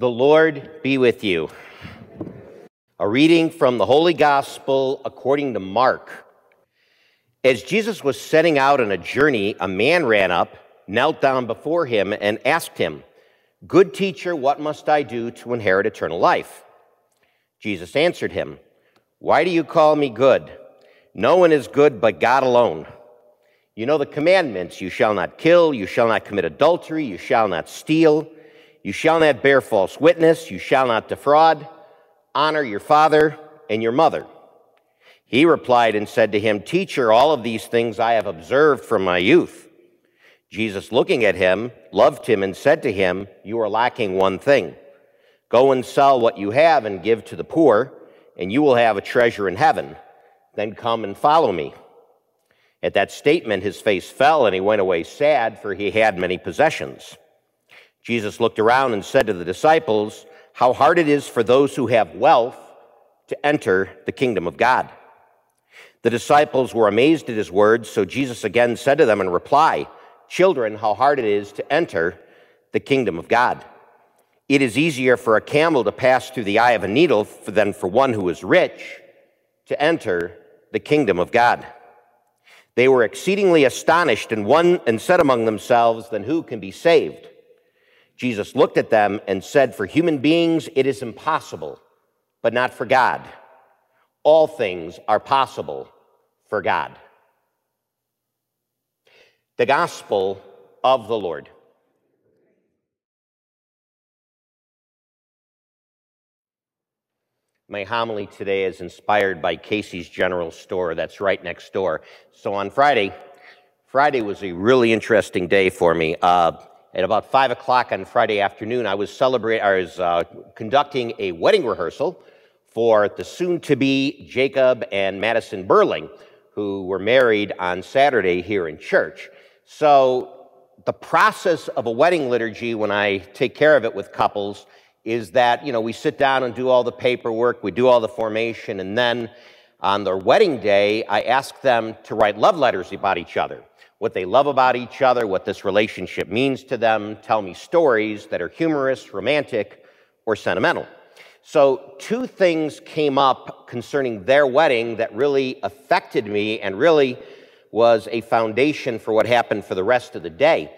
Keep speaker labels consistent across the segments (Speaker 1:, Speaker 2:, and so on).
Speaker 1: The Lord be with you. A reading from the Holy Gospel according to Mark. As Jesus was setting out on a journey, a man ran up, knelt down before him, and asked him, Good teacher, what must I do to inherit eternal life? Jesus answered him, Why do you call me good? No one is good but God alone. You know the commandments you shall not kill, you shall not commit adultery, you shall not steal. You shall not bear false witness. You shall not defraud. Honor your father and your mother. He replied and said to him, Teacher, all of these things I have observed from my youth. Jesus, looking at him, loved him and said to him, You are lacking one thing. Go and sell what you have and give to the poor, and you will have a treasure in heaven. Then come and follow me. At that statement, his face fell, and he went away sad, for he had many possessions. Jesus looked around and said to the disciples, How hard it is for those who have wealth to enter the kingdom of God. The disciples were amazed at his words, so Jesus again said to them in reply, Children, how hard it is to enter the kingdom of God. It is easier for a camel to pass through the eye of a needle than for one who is rich to enter the kingdom of God. They were exceedingly astonished and one and said among themselves, Then who can be saved? Jesus looked at them and said, For human beings, it is impossible, but not for God. All things are possible for God. The Gospel of the Lord. My homily today is inspired by Casey's General Store, that's right next door. So on Friday, Friday was a really interesting day for me. Uh, at about five o'clock on Friday afternoon, I was celebrating, I was uh, conducting a wedding rehearsal for the soon-to-be Jacob and Madison Burling, who were married on Saturday here in church. So the process of a wedding liturgy, when I take care of it with couples, is that you know we sit down and do all the paperwork, we do all the formation, and then on their wedding day, I ask them to write love letters about each other what they love about each other, what this relationship means to them, tell me stories that are humorous, romantic, or sentimental. So, two things came up concerning their wedding that really affected me and really was a foundation for what happened for the rest of the day.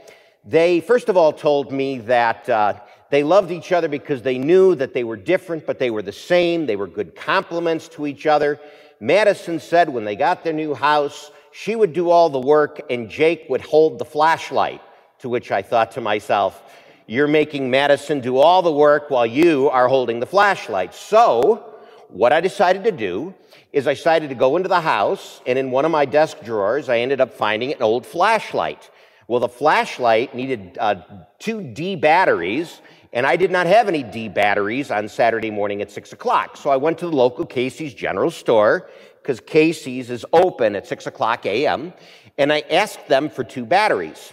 Speaker 1: They, first of all, told me that uh, they loved each other because they knew that they were different, but they were the same. They were good compliments to each other. Madison said when they got their new house, she would do all the work and Jake would hold the flashlight. To which I thought to myself, you're making Madison do all the work while you are holding the flashlight. So, what I decided to do is I decided to go into the house, and in one of my desk drawers, I ended up finding an old flashlight. Well, the flashlight needed uh, two D batteries, and I did not have any D batteries on Saturday morning at 6 o'clock. So I went to the local Casey's general store because Casey's is open at 6 o'clock a.m., and I asked them for two batteries.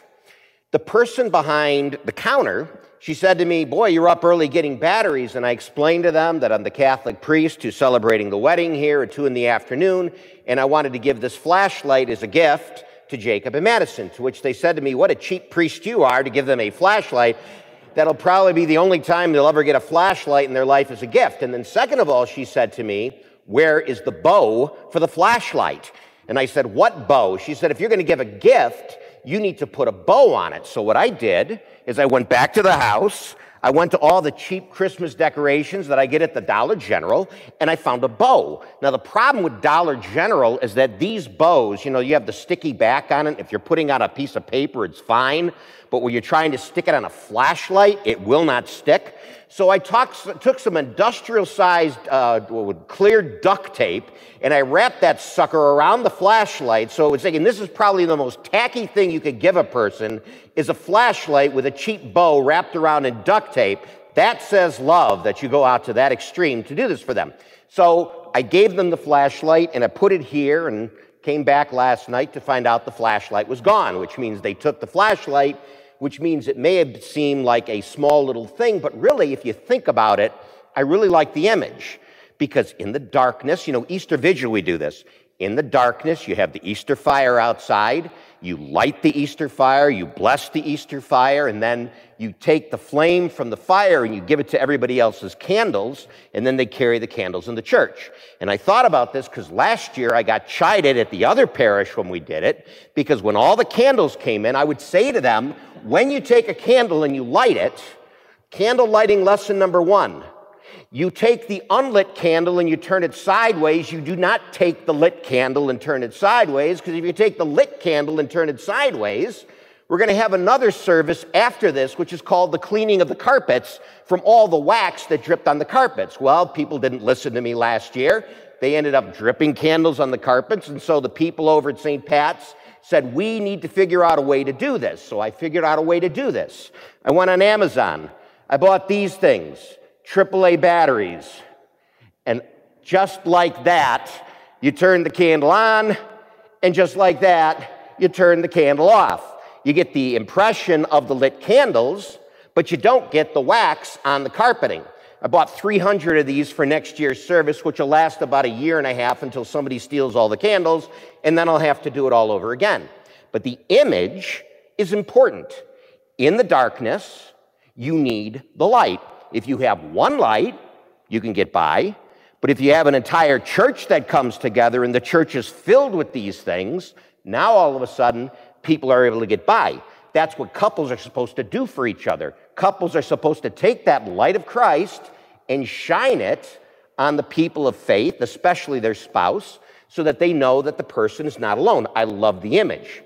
Speaker 1: The person behind the counter, she said to me, Boy, you're up early getting batteries. And I explained to them that I'm the Catholic priest who's celebrating the wedding here at 2 in the afternoon, and I wanted to give this flashlight as a gift to Jacob and Madison. To which they said to me, What a cheap priest you are to give them a flashlight. That'll probably be the only time they'll ever get a flashlight in their life as a gift. And then, second of all, she said to me, where is the bow for the flashlight? And I said, What bow? She said, If you're going to give a gift, you need to put a bow on it. So what I did is I went back to the house. I went to all the cheap Christmas decorations that I get at the Dollar General, and I found a bow. Now, the problem with Dollar General is that these bows, you know, you have the sticky back on it. If you're putting on a piece of paper, it's fine. But when you're trying to stick it on a flashlight, it will not stick. So I took some industrial sized uh, clear duct tape and I wrapped that sucker around the flashlight. So it was thinking this is probably the most tacky thing you could give a person is a flashlight with a cheap bow wrapped around in duct tape. That says love that you go out to that extreme to do this for them. So I gave them the flashlight and I put it here and came back last night to find out the flashlight was gone, which means they took the flashlight which means it may have seemed like a small little thing, but really, if you think about it, I really like the image because in the darkness, you know, Easter Vigil, we do this. In the darkness, you have the Easter fire outside. You light the Easter fire, you bless the Easter fire, and then you take the flame from the fire and you give it to everybody else's candles, and then they carry the candles in the church. And I thought about this because last year I got chided at the other parish when we did it, because when all the candles came in, I would say to them, when you take a candle and you light it, candle lighting lesson number one, you take the unlit candle and you turn it sideways. You do not take the lit candle and turn it sideways, because if you take the lit candle and turn it sideways, we're going to have another service after this, which is called the cleaning of the carpets from all the wax that dripped on the carpets. Well, people didn't listen to me last year. They ended up dripping candles on the carpets, and so the people over at St. Pat's said, We need to figure out a way to do this. So I figured out a way to do this. I went on Amazon. I bought these things. AAA batteries. And just like that, you turn the candle on, and just like that, you turn the candle off. You get the impression of the lit candles, but you don't get the wax on the carpeting. I bought 300 of these for next year's service, which will last about a year and a half until somebody steals all the candles, and then I'll have to do it all over again. But the image is important. In the darkness, you need the light. If you have one light, you can get by. But if you have an entire church that comes together and the church is filled with these things, now all of a sudden people are able to get by. That's what couples are supposed to do for each other. Couples are supposed to take that light of Christ and shine it on the people of faith, especially their spouse, so that they know that the person is not alone. I love the image.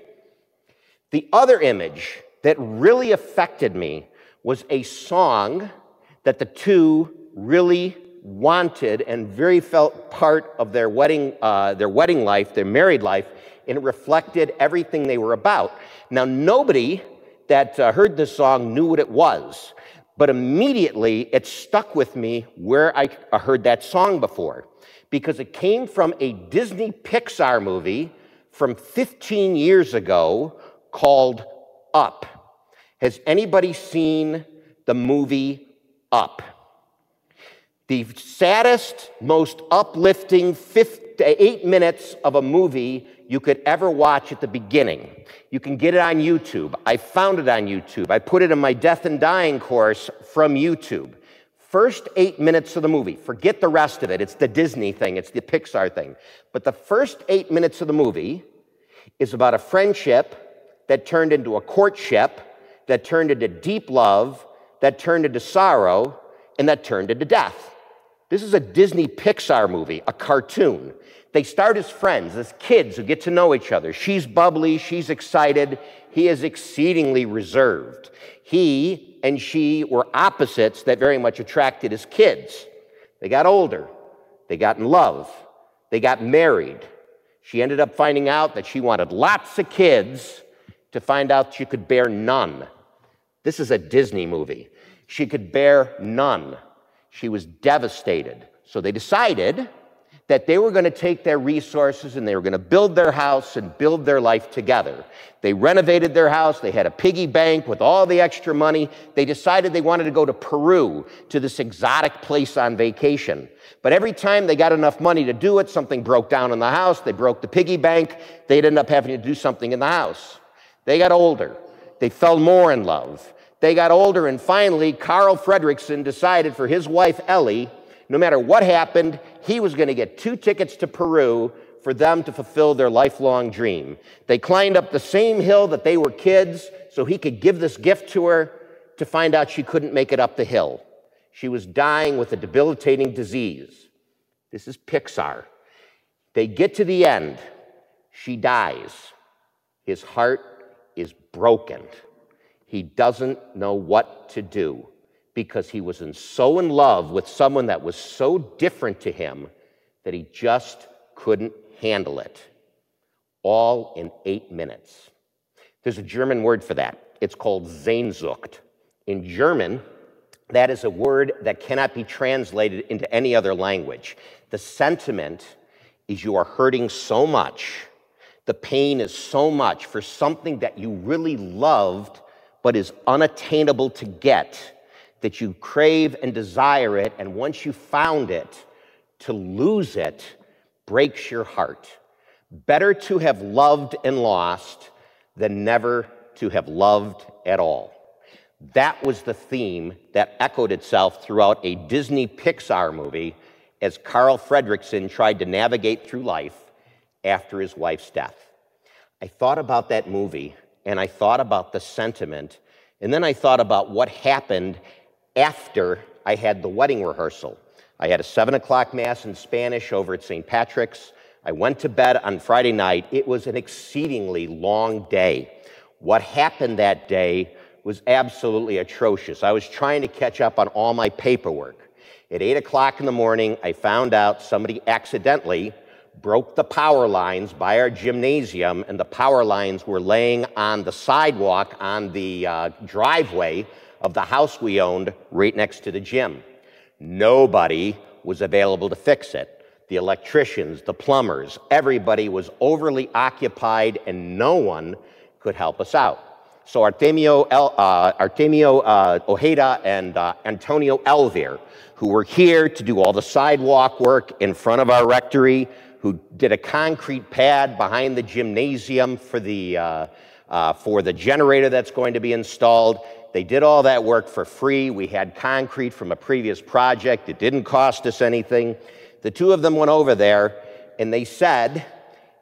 Speaker 1: The other image that really affected me was a song that the two really wanted and very felt part of their wedding, uh, their wedding life, their married life, and it reflected everything they were about. Now, nobody that uh, heard this song knew what it was, but immediately it stuck with me where I heard that song before, because it came from a Disney Pixar movie from 15 years ago called Up. Has anybody seen the movie up. The saddest, most uplifting eight minutes of a movie you could ever watch at the beginning. You can get it on YouTube. I found it on YouTube. I put it in my death and dying course from YouTube. First eight minutes of the movie, forget the rest of it. It's the Disney thing, it's the Pixar thing. But the first eight minutes of the movie is about a friendship that turned into a courtship, that turned into deep love, that turned into sorrow, and that turned into death. This is a Disney Pixar movie, a cartoon. They start as friends, as kids who get to know each other. She's bubbly, she's excited, he is exceedingly reserved. He and she were opposites that very much attracted as kids. They got older, they got in love, they got married. She ended up finding out that she wanted lots of kids to find out she could bear none. This is a Disney movie. She could bear none. She was devastated. So they decided that they were going to take their resources and they were going to build their house and build their life together. They renovated their house. They had a piggy bank with all the extra money. They decided they wanted to go to Peru to this exotic place on vacation. But every time they got enough money to do it, something broke down in the house. They broke the piggy bank. They'd end up having to do something in the house. They got older. They fell more in love. They got older, and finally, Carl Fredricksen decided for his wife, Ellie, no matter what happened, he was going to get two tickets to Peru for them to fulfill their lifelong dream. They climbed up the same hill that they were kids so he could give this gift to her to find out she couldn't make it up the hill. She was dying with a debilitating disease. This is Pixar. They get to the end. She dies. His heart is broken. He doesn't know what to do because he was in so in love with someone that was so different to him that he just couldn't handle it. All in eight minutes. There's a German word for that. It's called Sehnsucht. In German, that is a word that cannot be translated into any other language. The sentiment is you are hurting so much, the pain is so much for something that you really loved but is unattainable to get, that you crave and desire it, and once you found it, to lose it breaks your heart. Better to have loved and lost than never to have loved at all. That was the theme that echoed itself throughout a Disney Pixar movie as Carl Fredricksen tried to navigate through life after his wife's death. I thought about that movie and I thought about the sentiment, and then I thought about what happened after I had the wedding rehearsal. I had a seven o'clock mass in Spanish over at St. Patrick's. I went to bed on Friday night. It was an exceedingly long day. What happened that day was absolutely atrocious. I was trying to catch up on all my paperwork. At 8 o'clock in the morning, I found out somebody accidentally broke the power lines by our gymnasium, and the power lines were laying on the sidewalk on the uh, driveway of the house we owned right next to the gym. Nobody was available to fix it. The electricians, the plumbers, everybody was overly occupied, and no one could help us out. So Artemio, El, uh, Artemio uh, Ojeda and uh, Antonio Elvir, who were here to do all the sidewalk work in front of our rectory, who did a concrete pad behind the gymnasium for the, uh, uh, for the generator that's going to be installed. They did all that work for free. We had concrete from a previous project. It didn't cost us anything. The two of them went over there and they said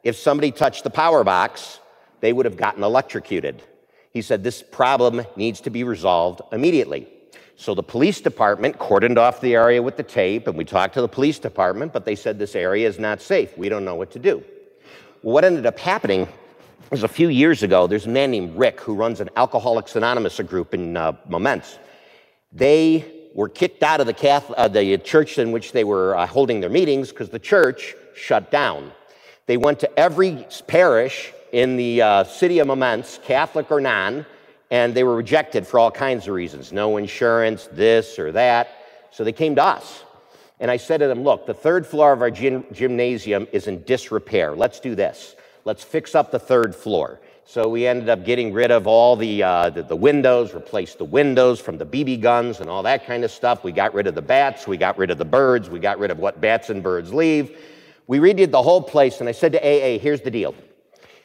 Speaker 1: if somebody touched the power box, they would have gotten electrocuted. He said this problem needs to be resolved immediately. So the police department cordoned off the area with the tape, and we talked to the police department, but they said this area is not safe. We don't know what to do. Well, what ended up happening was a few years ago, there's a man named Rick who runs an Alcoholics Anonymous group in uh, Momence. They were kicked out of the, Catholic, uh, the church in which they were uh, holding their meetings because the church shut down. They went to every parish in the uh, city of Momence, Catholic or non, and they were rejected for all kinds of reasons no insurance, this or that. So they came to us. And I said to them, Look, the third floor of our gym- gymnasium is in disrepair. Let's do this. Let's fix up the third floor. So we ended up getting rid of all the, uh, the, the, windows, replaced the windows from the BB guns and all that kind of stuff. We got rid of the bats, we got rid of the birds, we got rid of what bats and birds leave. We redid the whole place, and I said to AA, here's the deal.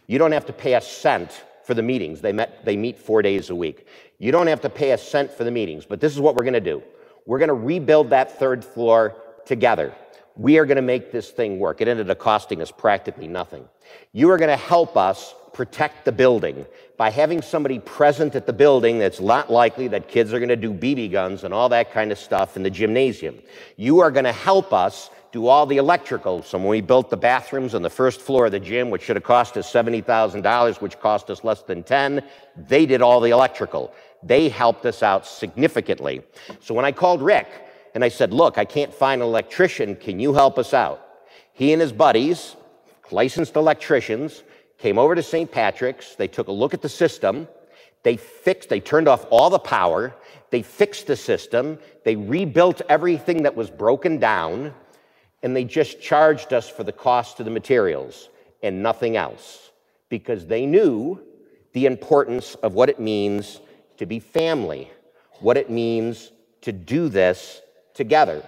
Speaker 1: You don't have to pay a cent for the meetings. They, met, they meet four days a week. You don't have to pay a cent for the meetings, but this is what we're going to do. We're going to rebuild that third floor together. We are going to make this thing work. It ended up costing us practically nothing. You are going to help us protect the building by having somebody present at the building that's not likely that kids are going to do BB guns and all that kind of stuff in the gymnasium. You are going to help us do all the electrical. So when we built the bathrooms on the first floor of the gym, which should have cost us $70,000, which cost us less than 10, they did all the electrical. They helped us out significantly. So when I called Rick and I said, look, I can't find an electrician, can you help us out? He and his buddies, licensed electricians, came over to St. Patrick's. They took a look at the system. They fixed, they turned off all the power. They fixed the system. They rebuilt everything that was broken down and they just charged us for the cost of the materials and nothing else because they knew the importance of what it means to be family, what it means to do this together.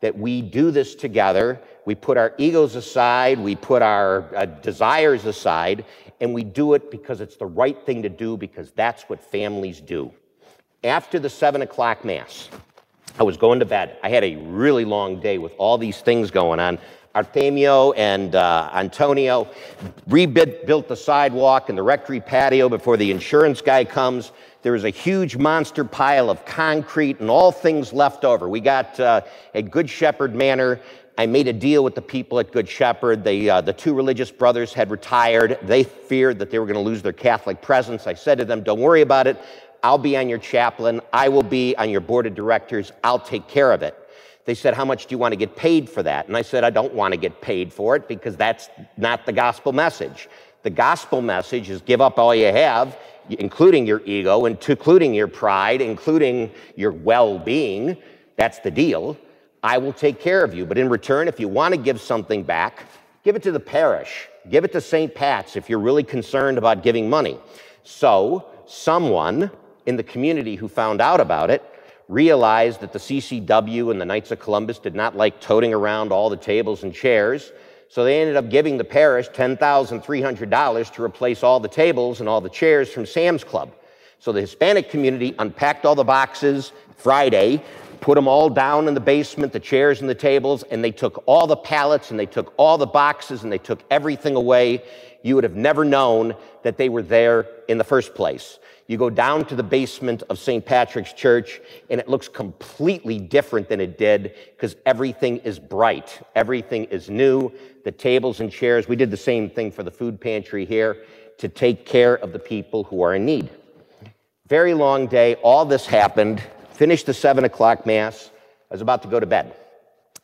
Speaker 1: That we do this together, we put our egos aside, we put our uh, desires aside, and we do it because it's the right thing to do because that's what families do. After the seven o'clock Mass, I was going to bed. I had a really long day with all these things going on. Artemio and uh, Antonio rebuilt the sidewalk and the rectory patio before the insurance guy comes. There was a huge monster pile of concrete and all things left over. We got uh, at Good Shepherd Manor. I made a deal with the people at Good Shepherd. They, uh, the two religious brothers had retired. They feared that they were going to lose their Catholic presence. I said to them, Don't worry about it. I'll be on your chaplain. I will be on your board of directors. I'll take care of it. They said, How much do you want to get paid for that? And I said, I don't want to get paid for it because that's not the gospel message. The gospel message is give up all you have, including your ego, including your pride, including your well being. That's the deal. I will take care of you. But in return, if you want to give something back, give it to the parish. Give it to St. Pat's if you're really concerned about giving money. So, someone in the community who found out about it realized that the CCW and the Knights of Columbus did not like toting around all the tables and chairs. So they ended up giving the parish $10,300 to replace all the tables and all the chairs from Sam's Club. So the Hispanic community unpacked all the boxes Friday, put them all down in the basement, the chairs and the tables, and they took all the pallets and they took all the boxes and they took everything away. You would have never known that they were there in the first place. You go down to the basement of St. Patrick's Church, and it looks completely different than it did because everything is bright. Everything is new. The tables and chairs, we did the same thing for the food pantry here to take care of the people who are in need. Very long day. All this happened. Finished the seven o'clock Mass. I was about to go to bed.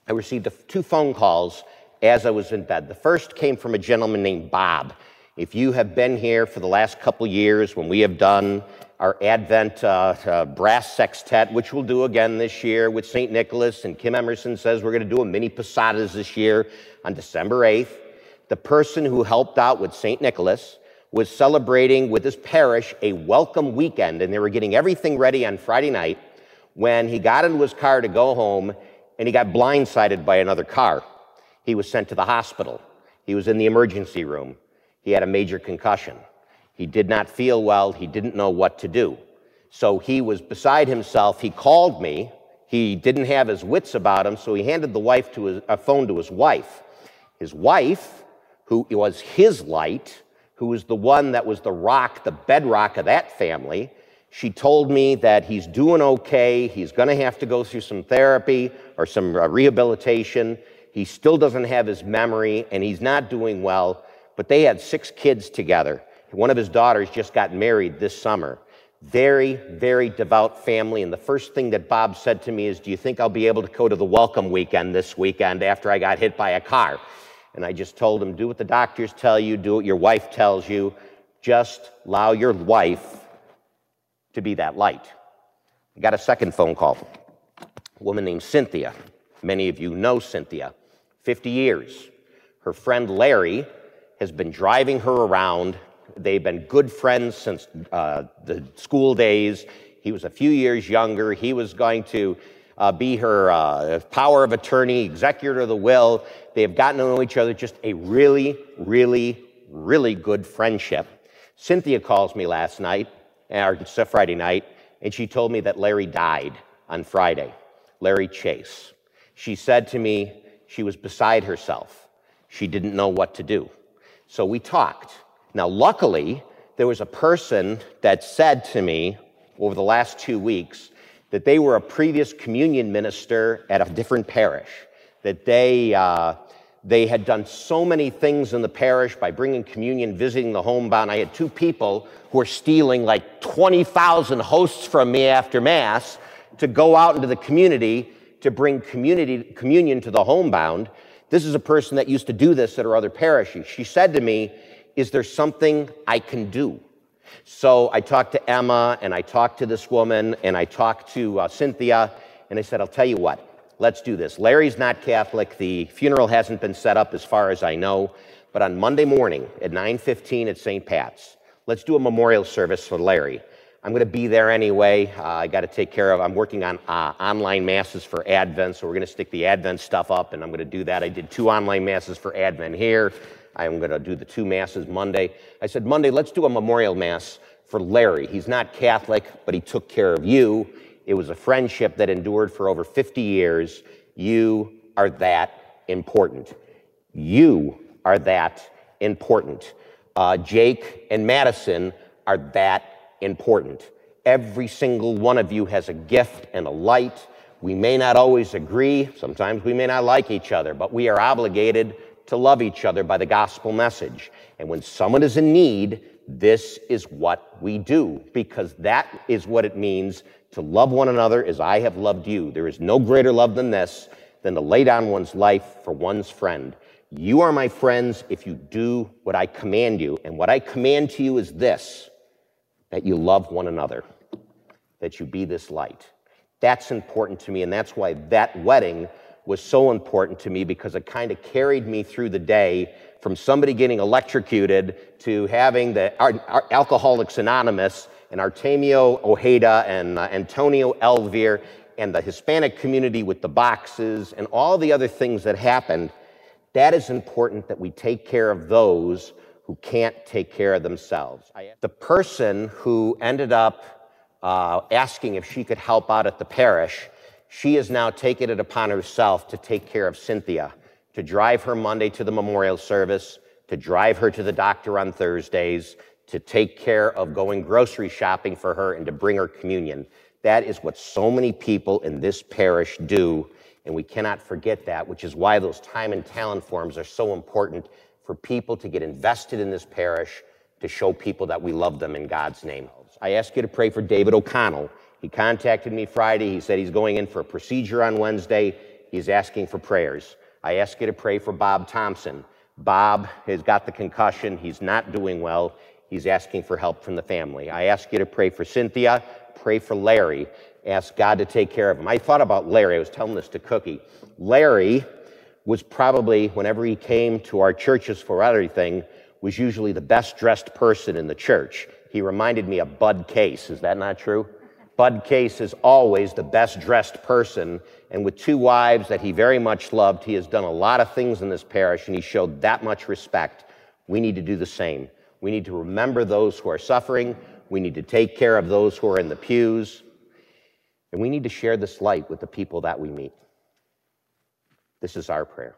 Speaker 1: I received two phone calls as I was in bed. The first came from a gentleman named Bob. If you have been here for the last couple years when we have done our Advent uh, uh, brass sextet, which we'll do again this year with St. Nicholas, and Kim Emerson says we're going to do a mini Posadas this year on December 8th. The person who helped out with St. Nicholas was celebrating with his parish a welcome weekend, and they were getting everything ready on Friday night when he got into his car to go home and he got blindsided by another car. He was sent to the hospital. He was in the emergency room. He had a major concussion. He did not feel well. He didn't know what to do. So he was beside himself. He called me. He didn't have his wits about him, so he handed the wife to his, a phone to his wife. His wife, who was his light, who was the one that was the rock, the bedrock of that family, she told me that he's doing okay. He's going to have to go through some therapy or some uh, rehabilitation. He still doesn't have his memory and he's not doing well but they had six kids together. One of his daughters just got married this summer. Very, very devout family. And the first thing that Bob said to me is, Do you think I'll be able to go to the welcome weekend this weekend after I got hit by a car? And I just told him, Do what the doctors tell you, do what your wife tells you. Just allow your wife to be that light. I got a second phone call. A woman named Cynthia. Many of you know Cynthia. 50 years. Her friend Larry has been driving her around. They've been good friends since uh, the school days. He was a few years younger. He was going to uh, be her uh, power of attorney, executor of the will. They have gotten to know each other, just a really, really, really good friendship. Cynthia calls me last night, or Friday night, and she told me that Larry died on Friday, Larry Chase. She said to me she was beside herself. She didn't know what to do. So we talked. Now, luckily, there was a person that said to me over the last two weeks that they were a previous communion minister at a different parish, that they, uh, they had done so many things in the parish by bringing communion, visiting the homebound. I had two people who were stealing like 20,000 hosts from me after Mass to go out into the community to bring community, communion to the homebound. This is a person that used to do this at her other parishes. She said to me, Is there something I can do? So I talked to Emma and I talked to this woman and I talked to uh, Cynthia and I said, I'll tell you what, let's do this. Larry's not Catholic. The funeral hasn't been set up as far as I know. But on Monday morning at 9:15 at St. Pat's, let's do a memorial service for Larry. I'm going to be there anyway. Uh, I got to take care of. I'm working on uh, online masses for Advent, so we're going to stick the Advent stuff up, and I'm going to do that. I did two online masses for Advent here. I'm going to do the two masses Monday. I said Monday, let's do a memorial mass for Larry. He's not Catholic, but he took care of you. It was a friendship that endured for over 50 years. You are that important. You are that important. Uh, Jake and Madison are that important. Every single one of you has a gift and a light. We may not always agree, sometimes we may not like each other, but we are obligated to love each other by the gospel message. And when someone is in need, this is what we do because that is what it means to love one another as I have loved you. There is no greater love than this, than to lay down one's life for one's friend. You are my friends if you do what I command you. And what I command to you is this that you love one another, that you be this light. That's important to me, and that's why that wedding was so important to me because it kind of carried me through the day from somebody getting electrocuted to having the our, our Alcoholics Anonymous and Artemio Ojeda and uh, Antonio Elvir and the Hispanic community with the boxes and all the other things that happened. That is important that we take care of those who can't take care of themselves. The person who ended up uh, asking if she could help out at the parish, she has now taken it upon herself to take care of Cynthia, to drive her Monday to the memorial service, to drive her to the doctor on Thursdays, to take care of going grocery shopping for her, and to bring her communion. That is what so many people in this parish do, and we cannot forget that, which is why those time and talent forms are so important for people to get invested in this parish to show people that we love them in God's name. I ask you to pray for David O'Connell. He contacted me Friday. He said he's going in for a procedure on Wednesday. He's asking for prayers. I ask you to pray for Bob Thompson. Bob has got the concussion. He's not doing well. He's asking for help from the family. I ask you to pray for Cynthia pray for Larry. Ask God to take care of him. I thought about Larry. I was telling this to Cookie. Larry was probably, whenever he came to our churches for everything, was usually the best dressed person in the church. He reminded me of Bud Case. Is that not true? Bud Case is always the best dressed person, and with two wives that he very much loved, he has done a lot of things in this parish, and he showed that much respect. We need to do the same. We need to remember those who are suffering. We need to take care of those who are in the pews. And we need to share this light with the people that we meet. This is our prayer.